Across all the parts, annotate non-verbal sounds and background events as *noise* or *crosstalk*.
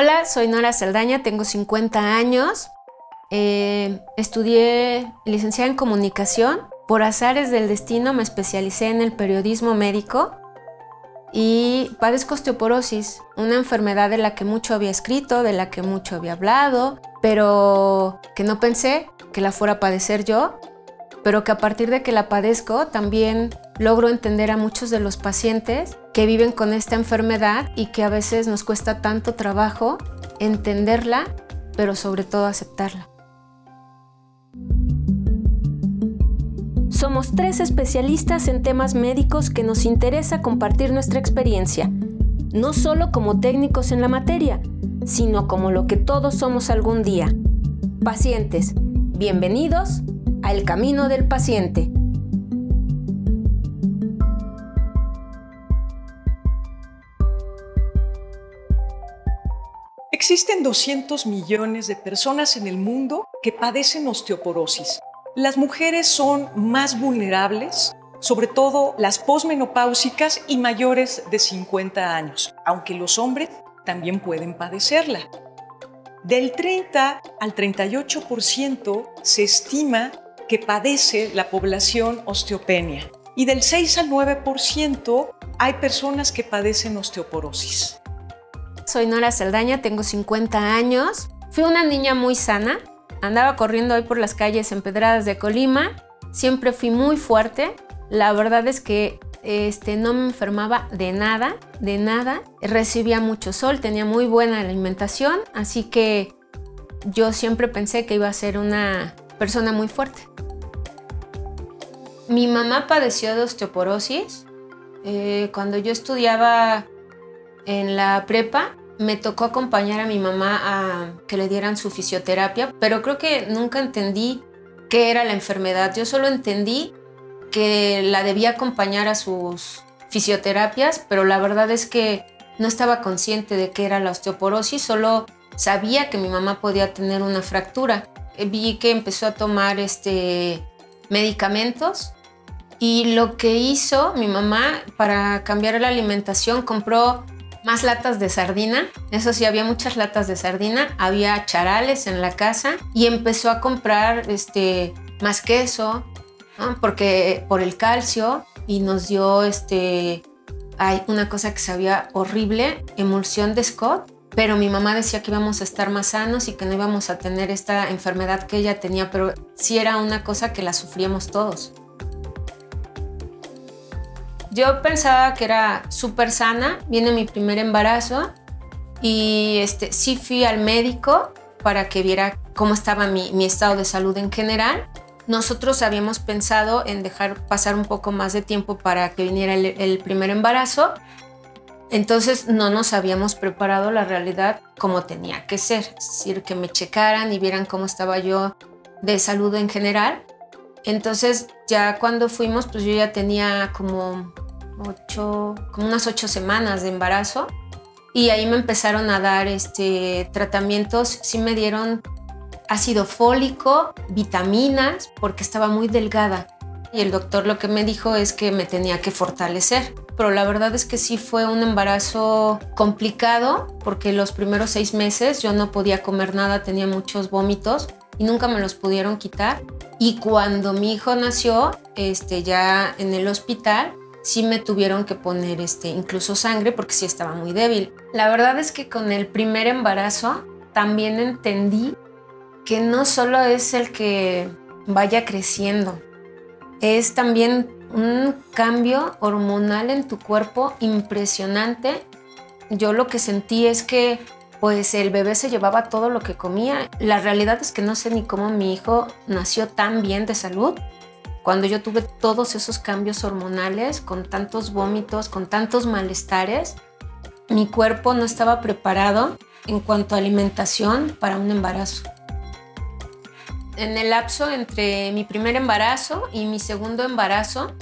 Hola, soy Nora Saldaña, tengo 50 años. Eh, estudié licenciada en comunicación. Por azares del destino me especialicé en el periodismo médico y padezco osteoporosis, una enfermedad de la que mucho había escrito, de la que mucho había hablado, pero que no pensé que la fuera a padecer yo, pero que a partir de que la padezco también logro entender a muchos de los pacientes que viven con esta enfermedad y que a veces nos cuesta tanto trabajo entenderla, pero sobre todo aceptarla. Somos tres especialistas en temas médicos que nos interesa compartir nuestra experiencia, no solo como técnicos en la materia, sino como lo que todos somos algún día. Pacientes, bienvenidos El Camino del Paciente. Existen 200 millones de personas en el mundo que padecen osteoporosis las mujeres son más vulnerables, sobre todo las posmenopáusicas y mayores de 50 años, aunque los hombres también pueden padecerla. Del 30 al 38% se estima que padece la población osteopenia y del 6 al 9% hay personas que padecen osteoporosis. Soy Nora Saldaña, tengo 50 años. Fui una niña muy sana, Andaba corriendo hoy por las calles empedradas de Colima. Siempre fui muy fuerte. La verdad es que este, no me enfermaba de nada, de nada. Recibía mucho sol, tenía muy buena alimentación, así que yo siempre pensé que iba a ser una persona muy fuerte. Mi mamá padeció de osteoporosis. Eh, cuando yo estudiaba en la prepa, me tocó acompañar a mi mamá a que le dieran su fisioterapia, pero creo que nunca entendí qué era la enfermedad. Yo solo entendí que la debía acompañar a sus fisioterapias, pero la verdad es que no estaba consciente de qué era la osteoporosis, solo sabía que mi mamá podía tener una fractura. Vi que empezó a tomar este, medicamentos y lo que hizo mi mamá para cambiar la alimentación compró más latas de sardina. Eso sí, había muchas latas de sardina, había charales en la casa y empezó a comprar este, más queso, porque por el calcio y nos dio este, hay una cosa que sabía horrible, emulsión de Scott. Pero mi mamá decía que íbamos a estar más sanos y que no íbamos a tener esta enfermedad que ella tenía, pero sí era una cosa que la sufríamos todos. Yo pensaba que era súper sana, viene mi primer embarazo y este, sí fui al médico para que viera cómo estaba mi, estado de salud en general. Nosotros habíamos pensado en dejar pasar un poco más de tiempo para que viniera el primer embarazo, entonces no nos habíamos preparado la realidad como tenía que ser, es decir, que me checaran y vieran cómo estaba yo de salud en general. Entonces ya cuando fuimos, pues yo ya tenía como ocho, como unas ocho semanas de embarazo y ahí me empezaron a dar este, tratamientos, sí me dieron ácido fólico, vitaminas, porque estaba muy delgada. Y el doctor lo que me dijo es que me tenía que fortalecer. Pero la verdad es que sí fue un embarazo complicado porque los primeros seis meses yo no podía comer nada, tenía muchos vómitos y nunca me los pudieron quitar. Y cuando mi hijo nació, este, ya en el hospital, sí me tuvieron que poner este, incluso sangre porque sí estaba muy débil. La verdad es que con el primer embarazo también entendí que no solo es el que vaya creciendo, es también un cambio hormonal en tu cuerpo impresionante. Yo lo que sentí es que pues el bebé se llevaba todo lo que comía. La realidad es que no sé ni cómo mi hijo nació tan bien de salud, cuando yo tuve todos esos cambios hormonales, con tantos vómitos, con tantos malestares, mi cuerpo no estaba preparado en cuanto a alimentación para un embarazo. En el lapso entre mi primer embarazo y mi segundo embarazo,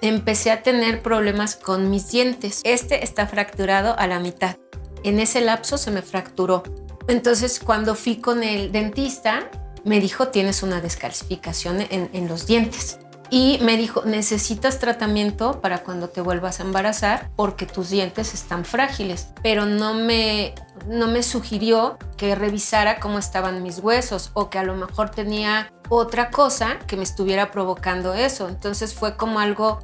empecé a tener problemas con mis dientes. Este está fracturado a la mitad. En ese lapso se me fracturó. Entonces, cuando fui con el dentista, me dijo, tienes una descalcificación en, en los dientes. Y me dijo, necesitas tratamiento para cuando te vuelvas a embarazar porque tus dientes están frágiles, pero no me, no me sugirió que revisara cómo estaban mis huesos o que a lo mejor tenía otra cosa que me estuviera provocando eso. Entonces fue como algo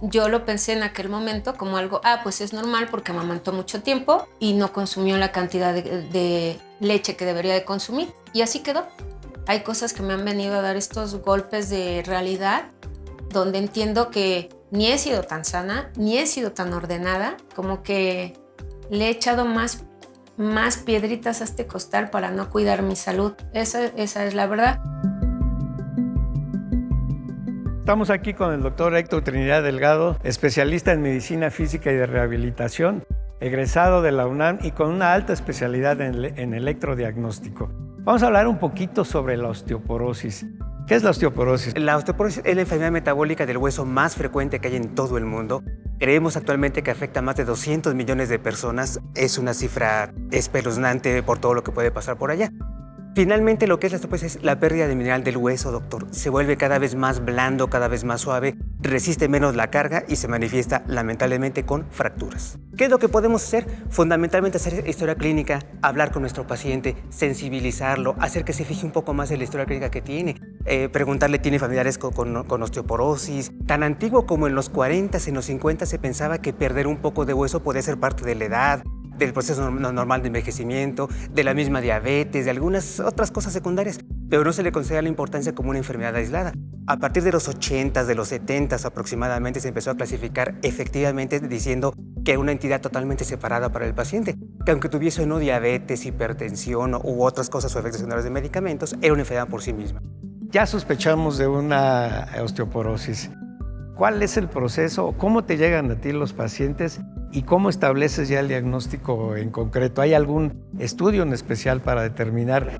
yo lo pensé en aquel momento como algo, ah, pues es normal porque amamantó mucho tiempo y no consumió la cantidad de, leche que debería de consumir. Y así quedó. Hay cosas que me han venido a dar estos golpes de realidad donde entiendo que ni he sido tan sana, ni he sido tan ordenada, como que le he echado más, más piedritas a este costal para no cuidar mi salud. Esa, es la verdad. Estamos aquí con el doctor Héctor Trinidad Delgado, especialista en medicina física y de rehabilitación, egresado de la UNAM y con una alta especialidad en electrodiagnóstico. Vamos a hablar un poquito sobre la osteoporosis. ¿Qué es la osteoporosis? La osteoporosis es la enfermedad metabólica del hueso más frecuente que hay en todo el mundo. Creemos actualmente que afecta a más de 200 millones de personas. Es una cifra espeluznante por todo lo que puede pasar por allá. Finalmente, lo que es la osteoporosis es la pérdida de mineral del hueso, doctor. Se vuelve cada vez más blando, cada vez más suave, resiste menos la carga y se manifiesta lamentablemente con fracturas. ¿Qué es lo que podemos hacer? Fundamentalmente hacer historia clínica, hablar con nuestro paciente, sensibilizarlo, hacer que se fije un poco más en la historia clínica que tiene, eh, preguntarle, ¿tiene familiares con, con, osteoporosis? Tan antiguo como en los 40, en los 50 se pensaba que perder un poco de hueso podía ser parte de la edad, del proceso normal de envejecimiento, de la misma diabetes, de algunas otras cosas secundarias, pero no se le considera la importancia como una enfermedad aislada. A partir de los 80, de los 70 aproximadamente, se empezó a clasificar efectivamente diciendo que era una entidad totalmente separada para el paciente, que aunque tuviese no diabetes, hipertensión u otras cosas o efectos secundarios de medicamentos, era una enfermedad por sí misma. Ya sospechamos de una osteoporosis. ¿Cuál es el proceso? ¿Cómo te llegan a ti los pacientes? ¿Y cómo estableces ya el diagnóstico en concreto? ¿Hay algún estudio en especial para determinar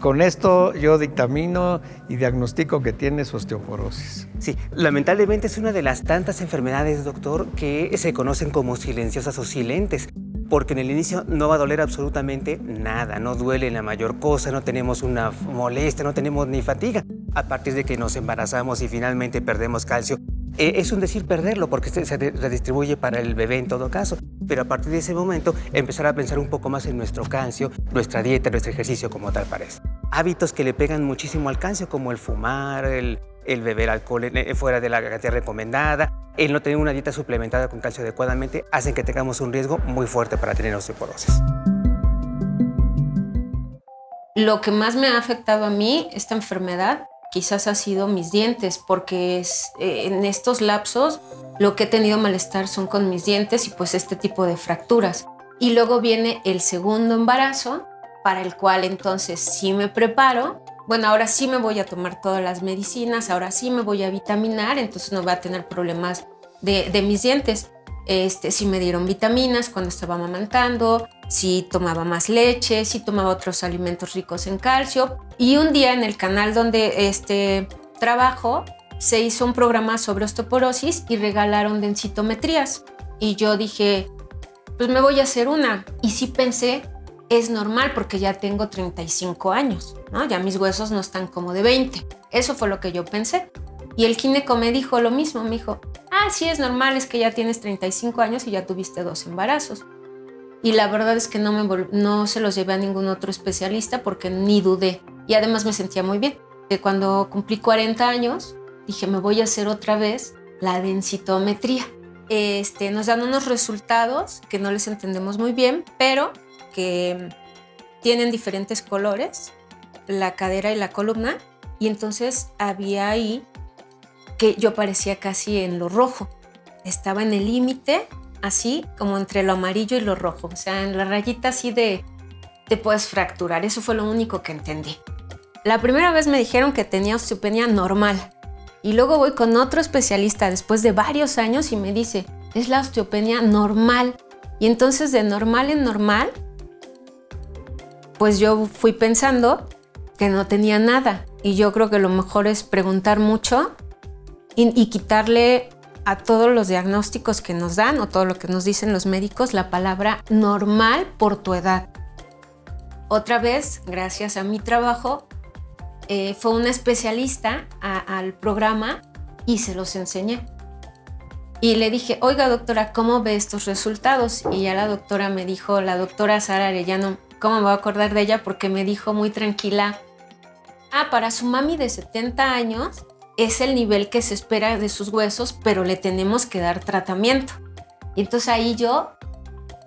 con esto yo dictamino y diagnostico que tienes osteoporosis. Sí, lamentablemente es una de las tantas enfermedades, doctor, que se conocen como silenciosas o silentes, porque en el inicio no va a doler absolutamente nada, no duele la mayor cosa, no tenemos una molestia, no tenemos ni fatiga. A partir de que nos embarazamos y finalmente perdemos calcio, eh, es un decir perderlo porque se, redistribuye para el bebé en todo caso. Pero a partir de ese momento empezar a pensar un poco más en nuestro calcio, nuestra dieta, nuestro ejercicio como tal parece. Hábitos que le pegan muchísimo al calcio como el fumar, el, beber alcohol eh, fuera de la cantidad recomendada, el no tener una dieta suplementada con calcio adecuadamente, hacen que tengamos un riesgo muy fuerte para tener osteoporosis. Lo que más me ha afectado a mí, esta enfermedad, quizás ha sido mis dientes, porque es, eh, en estos lapsos lo que he tenido malestar son con mis dientes y pues este tipo de fracturas. Y luego viene el segundo embarazo, para el cual entonces sí me preparo. Bueno, ahora sí me voy a tomar todas las medicinas, ahora sí me voy a vitaminar, entonces no voy a tener problemas de, mis dientes. Este, si me dieron vitaminas cuando estaba amamantando, si tomaba más leche, si tomaba otros alimentos ricos en calcio. Y un día en el canal donde este, trabajo se hizo un programa sobre osteoporosis y regalaron densitometrías. Y yo dije, pues me voy a hacer una. Y sí pensé, es normal porque ya tengo 35 años, ¿no? Ya mis huesos no están como de 20. Eso fue lo que yo pensé. Y el gineco me dijo lo mismo, me dijo, ah, sí es normal, es que ya tienes 35 años y ya tuviste dos embarazos. Y la verdad es que no, me no se los llevé a ningún otro especialista porque ni dudé. Y además me sentía muy bien. De cuando cumplí 40 años, dije, me voy a hacer otra vez la densitometría. Este, nos dan unos resultados que no les entendemos muy bien, pero que tienen diferentes colores, la cadera y la columna. Y entonces había ahí que yo parecía casi en lo rojo. Estaba en el límite, así como entre lo amarillo y lo rojo. O sea, en la rayita así de te puedes fracturar. Eso fue lo único que entendí. La primera vez me dijeron que tenía osteopenia normal. Y luego voy con otro especialista después de varios años y me dice, es la osteopenia normal. Y entonces de normal en normal, pues yo fui pensando que no tenía nada. Y yo creo que lo mejor es preguntar mucho y, quitarle a todos los diagnósticos que nos dan o todo lo que nos dicen los médicos la palabra normal por tu edad. Otra vez, gracias a mi trabajo, eh, fue una especialista al programa y se los enseñé. Y le dije, oiga doctora, ¿cómo ve estos resultados? Y ya la doctora me dijo, la doctora Sara Arellano, ¿cómo me voy a acordar de ella? Porque me dijo muy tranquila, ah, para su mami de 70 años es el nivel que se espera de sus huesos, pero le tenemos que dar tratamiento. Y entonces ahí yo,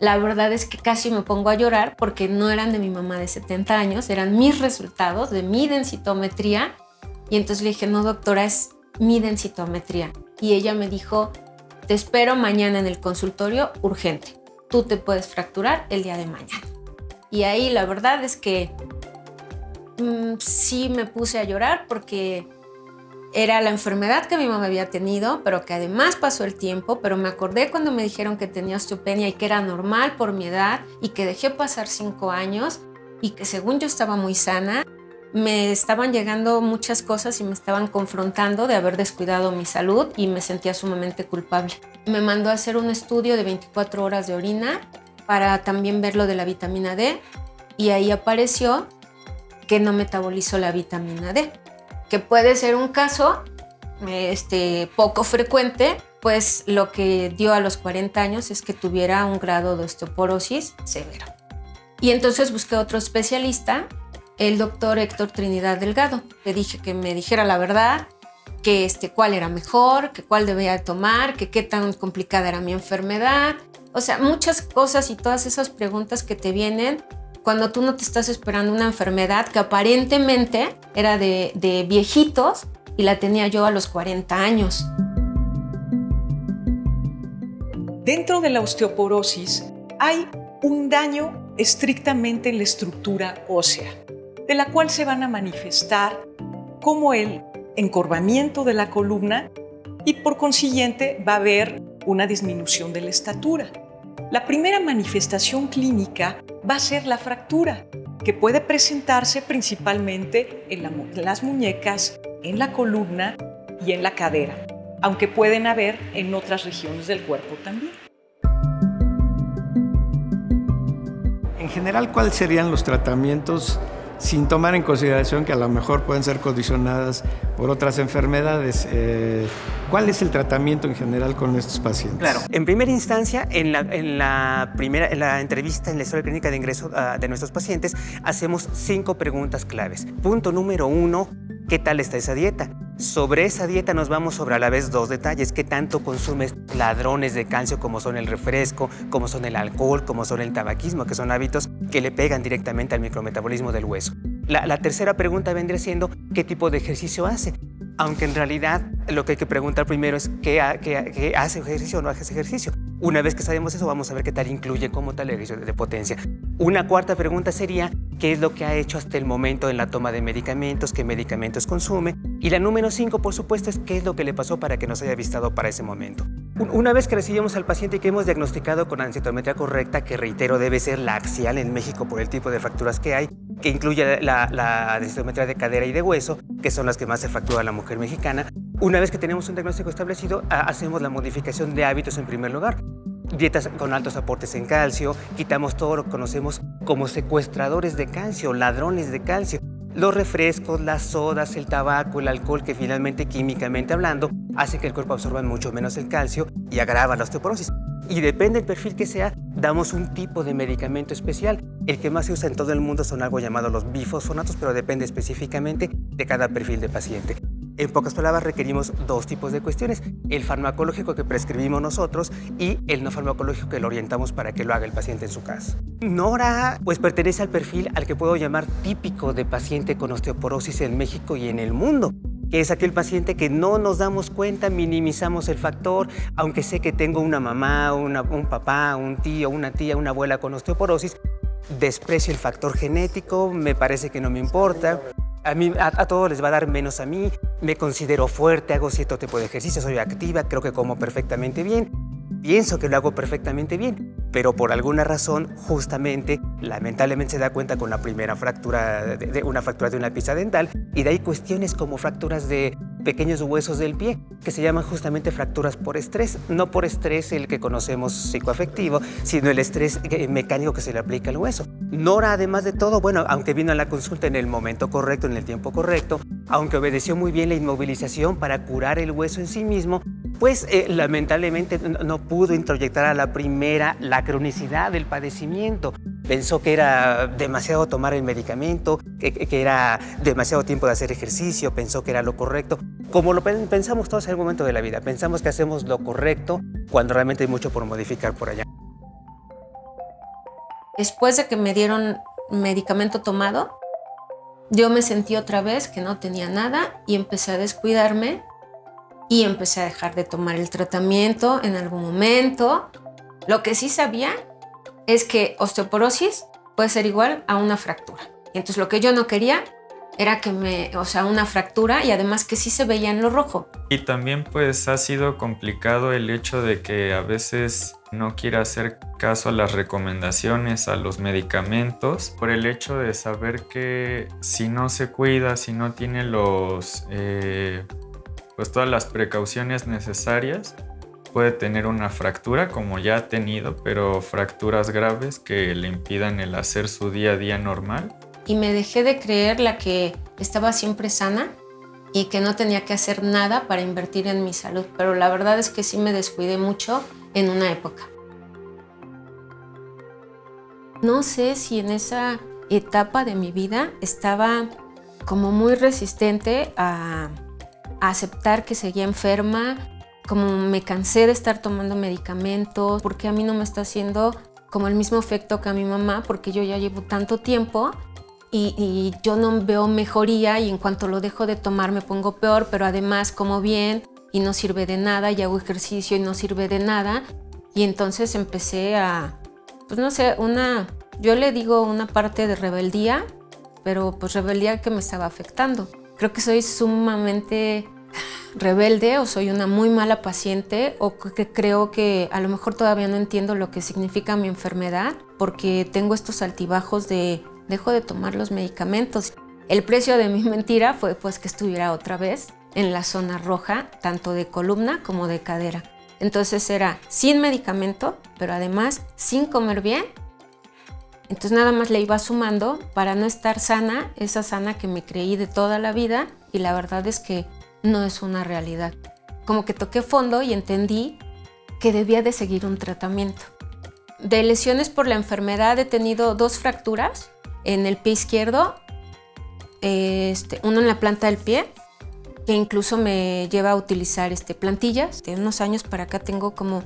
la verdad es que casi me pongo a llorar porque no eran de mi mamá de 70 años, eran mis resultados de mi densitometría. Y entonces le dije, no doctora, es mi densitometría. Y ella me dijo, te espero mañana en el consultorio urgente. Tú te puedes fracturar el día de mañana. Y ahí la verdad es que mm, sí me puse a llorar porque era la enfermedad que mi mamá había tenido, pero que además pasó el tiempo, pero me acordé cuando me dijeron que tenía osteopenia y que era normal por mi edad y que dejé pasar cinco años y que según yo estaba muy sana me estaban llegando muchas cosas y me estaban confrontando de haber descuidado mi salud y me sentía sumamente culpable. Me mandó a hacer un estudio de 24 horas de orina para también ver lo de la vitamina D y ahí apareció que no metabolizó la vitamina D, que puede ser un caso este, poco frecuente, pues lo que dio a los 40 años es que tuviera un grado de osteoporosis severo. Y entonces busqué otro especialista el doctor Héctor Trinidad Delgado. Le dije que me dijera la verdad, que este, cuál era mejor, que cuál debía tomar, que qué tan complicada era mi enfermedad. O sea, muchas cosas y todas esas preguntas que te vienen cuando tú no te estás esperando una enfermedad que aparentemente era de, de viejitos y la tenía yo a los 40 años. Dentro de la osteoporosis hay un daño estrictamente en la estructura ósea de la cual se van a manifestar como el encorvamiento de la columna y por consiguiente va a haber una disminución de la estatura. La primera manifestación clínica va a ser la fractura, que puede presentarse principalmente en, las muñecas, en la columna y en la cadera, aunque pueden haber en otras regiones del cuerpo también. En general, ¿cuáles serían los tratamientos sin tomar en consideración que a lo mejor pueden ser condicionadas por otras enfermedades. Eh, ¿Cuál es el tratamiento en general con estos pacientes? Claro, en primera instancia, en la, primera, en la entrevista en la historia clínica de ingreso ah, de nuestros pacientes, hacemos cinco preguntas claves. Punto número uno, ¿qué tal está esa dieta? Sobre esa dieta nos vamos sobre a la vez dos detalles, qué tanto consumes ladrones de calcio como son el refresco, como son el alcohol, como son el tabaquismo, que son hábitos que le pegan directamente al micrometabolismo del hueso. La, tercera pregunta vendría siendo qué tipo de ejercicio hace. Aunque en realidad lo que hay que preguntar primero es qué, hace ejercicio o no hace ejercicio. Una vez que sabemos eso, vamos a ver qué tal incluye como tal ejercicio de potencia. Una cuarta pregunta sería, ¿qué es lo que ha hecho hasta el momento en la toma de medicamentos? ¿Qué medicamentos consume? Y la número cinco, por supuesto, es qué es lo que le pasó para que no se haya avistado para ese momento. Una vez que recibimos al paciente y que hemos diagnosticado con densitometría correcta, que reitero debe ser la axial en México por el tipo de fracturas que hay, que incluye la, la de cadera y de hueso, que son las que más se fractura la mujer mexicana, una vez que tenemos un diagnóstico establecido, hacemos la modificación de hábitos en primer lugar. Dietas con altos aportes en calcio, quitamos todo lo que conocemos como secuestradores de calcio, ladrones de calcio. Los refrescos, las sodas, el tabaco, el alcohol, que finalmente químicamente hablando, hacen que el cuerpo absorba mucho menos el calcio y agrava la osteoporosis. Y depende del perfil que sea, damos un tipo de medicamento especial. El que más se usa en todo el mundo son algo llamado los bifosfonatos, pero depende específicamente de cada perfil de paciente. En pocas palabras, requerimos dos tipos de cuestiones, el farmacológico que prescribimos nosotros y el no farmacológico que lo orientamos para que lo haga el paciente en su casa. Nora, pues pertenece al perfil al que puedo llamar típico de paciente con osteoporosis en México y en el mundo que es aquel paciente que no nos damos cuenta, minimizamos el factor, aunque sé que tengo una mamá, un papá, un tío, una tía, una abuela con osteoporosis, desprecio el factor genético, me parece que no me importa, a, mí, a, todos les va a dar menos a mí, me considero fuerte, hago cierto tipo de ejercicio, soy activa, creo que como perfectamente bien, pienso que lo hago perfectamente bien, pero por alguna razón, justamente, lamentablemente se da cuenta con la primera fractura, de, una fractura de una pieza dental, y de ahí cuestiones como fracturas de, pequeños huesos del pie, que se llaman justamente fracturas por estrés. No por estrés el que conocemos psicoafectivo, sino el estrés mecánico que se le aplica al hueso. Nora, además de todo, bueno, aunque vino a la consulta en el momento correcto, en el tiempo correcto, aunque obedeció muy bien la inmovilización para curar el hueso en sí mismo, pues eh, lamentablemente no pudo introyectar a la primera la cronicidad del padecimiento. Pensó que era demasiado tomar el medicamento, que, era demasiado tiempo de hacer ejercicio, pensó que era lo correcto. Como lo pensamos todos en algún momento de la vida, pensamos que hacemos lo correcto cuando realmente hay mucho por modificar por allá. Después de que me dieron medicamento tomado, yo me sentí otra vez que no tenía nada y empecé a descuidarme y empecé a dejar de tomar el tratamiento en algún momento. Lo que sí sabía es que osteoporosis puede ser igual a una fractura. Y entonces lo que yo no quería era que me, o sea, una fractura y además que sí se veía en lo rojo. Y también pues ha sido complicado el hecho de que a veces no quiera hacer caso a las recomendaciones, a los medicamentos, por el hecho de saber que si no se cuida, si no tiene los eh, pues todas las precauciones necesarias, puede tener una fractura como ya ha tenido, pero fracturas graves que le impidan el hacer su día a día normal. Y me dejé de creer la que estaba siempre sana y que no tenía que hacer nada para invertir en mi salud, pero la verdad es que sí me descuidé mucho en una época. No sé si en esa etapa de mi vida estaba como muy resistente a aceptar que seguía enferma, como me cansé de estar tomando medicamentos, porque a mí no me está haciendo como el mismo efecto que a mi mamá, porque yo ya llevo tanto tiempo y, y, yo no veo mejoría y en cuanto lo dejo de tomar me pongo peor, pero además como bien y no sirve de nada y hago ejercicio y no sirve de nada. Y entonces empecé a, pues no sé, una, yo le digo una parte de rebeldía, pero pues rebeldía que me estaba afectando. Creo que soy sumamente rebelde o soy una muy mala paciente o que creo que a lo mejor todavía no entiendo lo que significa mi enfermedad porque tengo estos altibajos de dejo de tomar los medicamentos. El precio de mi *laughs* mentira fue pues que estuviera otra vez en la zona roja, tanto de columna como de cadera. Entonces era sin medicamento, pero además sin comer bien. Entonces nada más le iba sumando para no estar sana, esa sana que me creí de toda la vida y la verdad es que no es una realidad. Como que toqué fondo y entendí que debía de seguir un tratamiento. De lesiones por la enfermedad he tenido dos fracturas en el pie izquierdo, este, uno en la planta del pie, que incluso me lleva a utilizar este, plantillas. De unos años para acá tengo como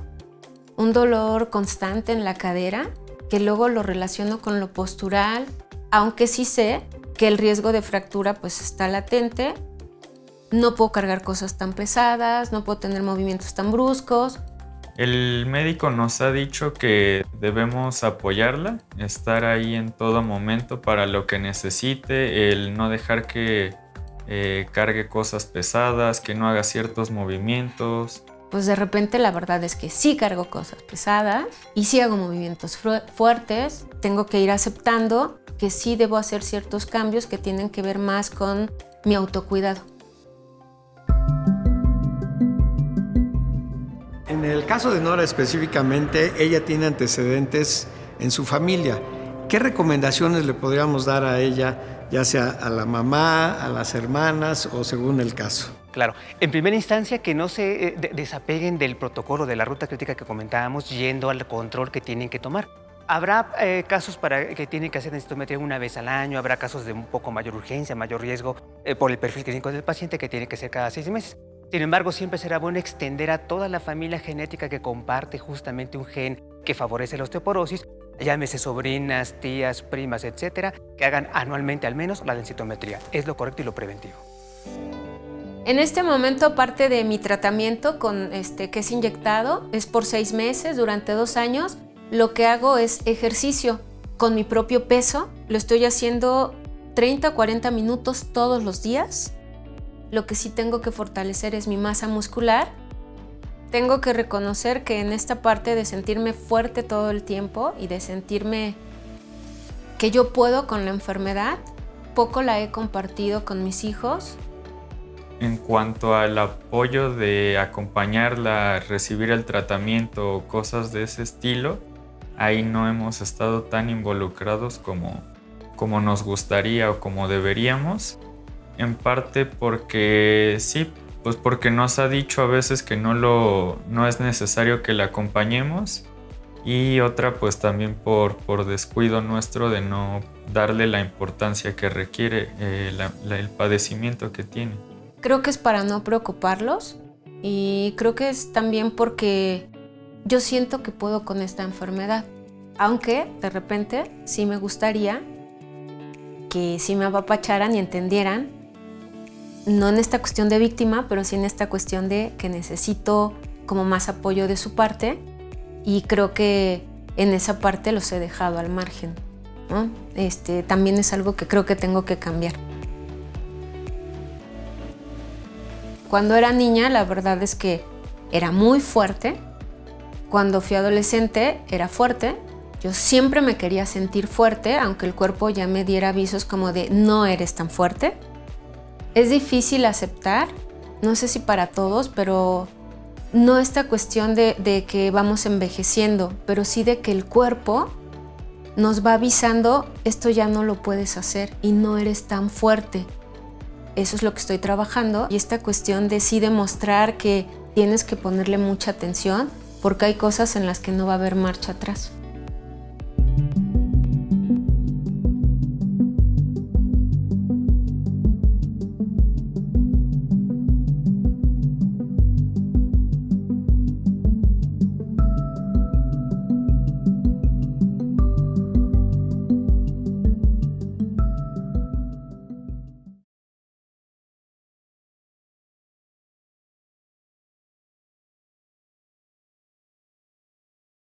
un dolor constante en la cadera, que luego lo relaciono con lo postural, aunque sí sé que el riesgo de fractura pues está latente no puedo cargar cosas tan pesadas, no puedo tener movimientos tan bruscos. El médico nos ha dicho que debemos apoyarla, estar ahí en todo momento para lo que necesite, el no dejar que eh, cargue cosas pesadas, que no haga ciertos movimientos. Pues de repente la verdad es que sí cargo cosas pesadas y sí hago movimientos fuertes, tengo que ir aceptando que sí debo hacer ciertos cambios que tienen que ver más con mi autocuidado. En el caso de Nora específicamente, ella tiene antecedentes en su familia. ¿Qué recomendaciones le podríamos dar a ella, ya sea a la mamá, a las hermanas o según el caso? Claro, en primera instancia que no se eh, desapeguen del protocolo de la ruta crítica que comentábamos yendo al control que tienen que tomar. Habrá eh, casos para que tienen que hacer densitometría una vez al año, habrá casos de un poco mayor urgencia, mayor riesgo eh, por el perfil clínico del paciente que tiene que ser cada seis meses. Sin embargo, siempre será bueno extender a toda la familia genética que comparte justamente un gen que favorece la osteoporosis, llámese sobrinas, tías, primas, etcétera, que hagan anualmente al menos la densitometría. Es lo correcto y lo preventivo. En este momento parte de mi tratamiento con este que es inyectado es por seis meses durante dos años. Lo que hago es ejercicio con mi propio peso. Lo estoy haciendo 30 o 40 minutos todos los días lo que sí tengo que fortalecer es mi masa muscular. Tengo que reconocer que en esta parte de sentirme fuerte todo el tiempo y de sentirme que yo puedo con la enfermedad, poco la he compartido con mis hijos. en cuanto al apoyo de acompañarla, recibir el tratamiento o cosas de ese estilo, ahí no hemos estado tan involucrados como, como nos gustaría o como deberíamos. En parte porque sí, pues porque nos ha dicho a veces que no, lo, no es necesario que la acompañemos y otra pues también por, por descuido nuestro de no darle la importancia que requiere eh, el padecimiento que tiene. Creo que es para no preocuparlos y creo que es también porque yo siento que puedo con esta enfermedad. Aunque de repente sí me gustaría que sí me apapacharan y entendieran, no en esta cuestión de víctima, pero sí en esta cuestión de que necesito como más apoyo de su parte y creo que en esa parte los he dejado al margen. Este, también es algo que creo que tengo que cambiar. Cuando era niña, la verdad es que era muy fuerte. Cuando fui adolescente, era fuerte. Yo siempre me quería sentir fuerte, aunque el cuerpo ya me diera avisos como de no eres tan fuerte. Es difícil aceptar, no sé si para todos, pero no esta cuestión de, que vamos envejeciendo, pero sí de que el cuerpo nos va avisando, esto ya no lo puedes hacer y no eres tan fuerte. Eso es lo que estoy trabajando y esta cuestión de sí demostrar que tienes que ponerle mucha atención porque hay cosas en las que no va a haber marcha atrás.